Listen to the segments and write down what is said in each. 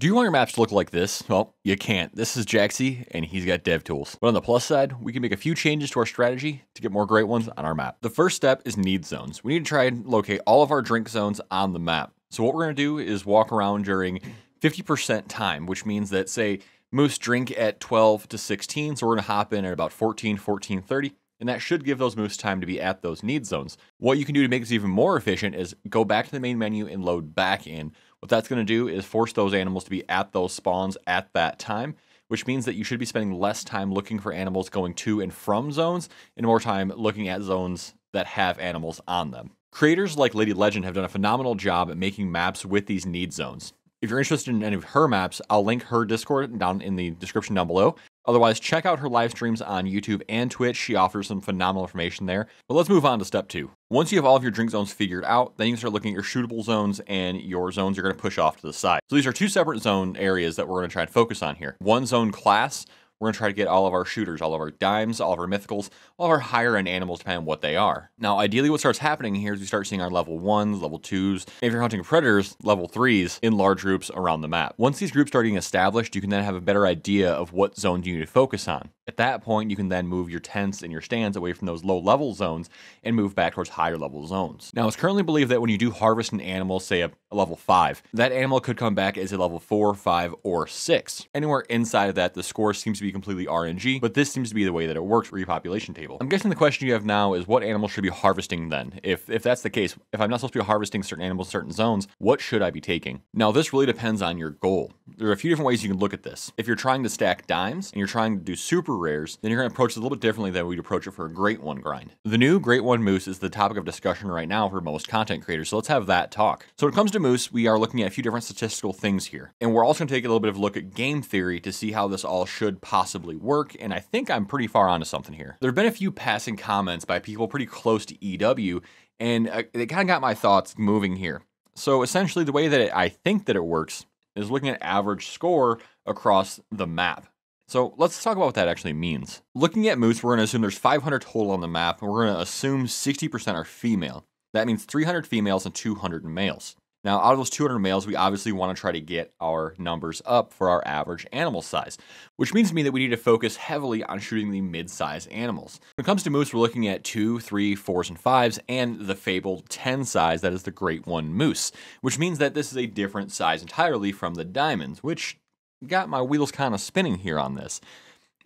Do you want your maps to look like this? Well, you can't. This is Jaxie, and he's got dev tools. But on the plus side, we can make a few changes to our strategy to get more great ones on our map. The first step is need zones. We need to try and locate all of our drink zones on the map. So what we're going to do is walk around during 50% time, which means that, say, moose drink at 12 to 16, so we're going to hop in at about 14, 14, 30, and that should give those moose time to be at those need zones. What you can do to make this even more efficient is go back to the main menu and load back in. What that's going to do is force those animals to be at those spawns at that time, which means that you should be spending less time looking for animals going to and from zones and more time looking at zones that have animals on them. Creators like Lady Legend have done a phenomenal job at making maps with these need zones. If you're interested in any of her maps, I'll link her Discord down in the description down below. Otherwise, check out her live streams on YouTube and Twitch. She offers some phenomenal information there. But let's move on to step two. Once you have all of your drink zones figured out, then you can start looking at your shootable zones and your zones you're going to push off to the side. So these are two separate zone areas that we're going to try and focus on here. One zone class we're going to try to get all of our shooters, all of our dimes, all of our mythicals, all of our higher end animals, depending on what they are. Now, ideally, what starts happening here is we start seeing our level ones, level twos, if you're hunting predators, level threes in large groups around the map. Once these groups start getting established, you can then have a better idea of what zones you need to focus on. At that point, you can then move your tents and your stands away from those low level zones and move back towards higher level zones. Now, it's currently believed that when you do harvest an animal, say a, a level 5, that animal could come back as a level 4, 5, or 6. Anywhere inside of that, the score seems to be completely RNG, but this seems to be the way that it works repopulation table. I'm guessing the question you have now is what animal should be harvesting then? If, if that's the case, if I'm not supposed to be harvesting certain animals in certain zones, what should I be taking? Now, this really depends on your goal. There are a few different ways you can look at this. If you're trying to stack dimes and you're trying to do super rares, then you're going to approach it a little bit differently than we'd approach it for a Great One grind. The new Great One Moose is the topic of discussion right now for most content creators, so let's have that talk. So when it comes to Moose, we are looking at a few different statistical things here. And we're also going to take a little bit of a look at game theory to see how this all should possibly work, and I think I'm pretty far onto something here. There have been a few passing comments by people pretty close to EW, and uh, they kind of got my thoughts moving here. So essentially, the way that it, I think that it works is looking at average score across the map. So let's talk about what that actually means. Looking at moose, we're to assume there's 500 total on the map, and we're going to assume 60% are female. That means 300 females and 200 males. Now, out of those 200 males, we obviously want to try to get our numbers up for our average animal size, which means to me that we need to focus heavily on shooting the mid-size animals. When it comes to moose, we're looking at two, three, fours, and fives, and the fabled 10 size that is the Great One Moose, which means that this is a different size entirely from the diamonds, which got my wheels kind of spinning here on this.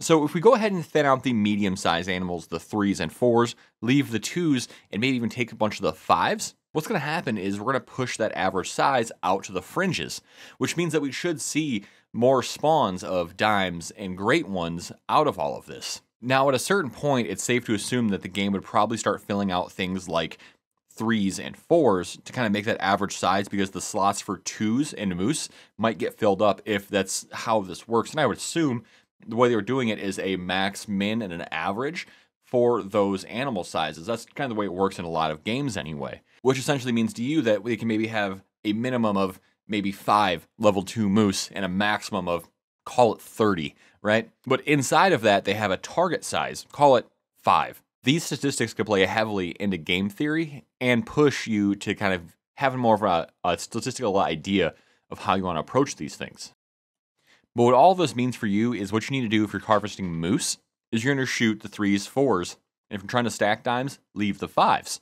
So if we go ahead and thin out the medium-sized animals, the threes and fours, leave the twos, and maybe even take a bunch of the fives, what's going to happen is we're going to push that average size out to the fringes, which means that we should see more spawns of dimes and great ones out of all of this. Now, at a certain point, it's safe to assume that the game would probably start filling out things like threes and fours to kind of make that average size because the slots for twos and moose might get filled up if that's how this works. And I would assume the way they were doing it is a max, min, and an average for those animal sizes. That's kind of the way it works in a lot of games anyway, which essentially means to you that we can maybe have a minimum of maybe five level two moose and a maximum of call it 30, right? But inside of that, they have a target size, call it five. These statistics could play heavily into game theory and push you to kind of have more of a, a statistical idea of how you want to approach these things. But what all this means for you is what you need to do if you're harvesting moose is you're going to shoot the threes, fours, and if you're trying to stack dimes, leave the fives.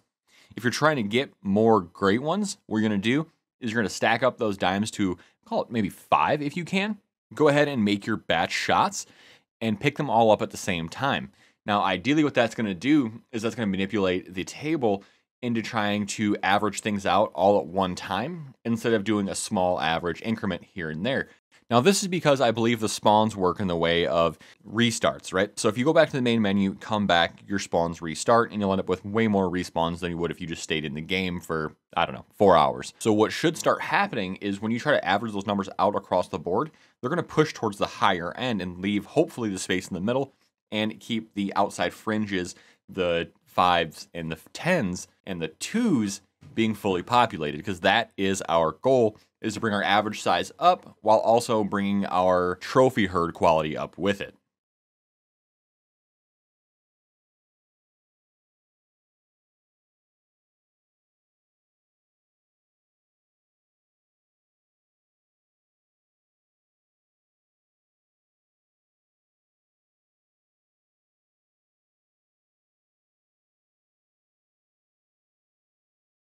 If you're trying to get more great ones, what you're going to do is you're going to stack up those dimes to call it maybe five if you can. Go ahead and make your batch shots and pick them all up at the same time. Now, ideally, what that's going to do is that's going to manipulate the table into trying to average things out all at one time instead of doing a small average increment here and there. Now, this is because I believe the spawns work in the way of restarts, right? So if you go back to the main menu, come back, your spawns restart, and you'll end up with way more respawns than you would if you just stayed in the game for, I don't know, four hours. So what should start happening is when you try to average those numbers out across the board, they're going to push towards the higher end and leave hopefully the space in the middle and keep the outside fringes, the fives and the tens and the twos being fully populated because that is our goal is to bring our average size up while also bringing our trophy herd quality up with it.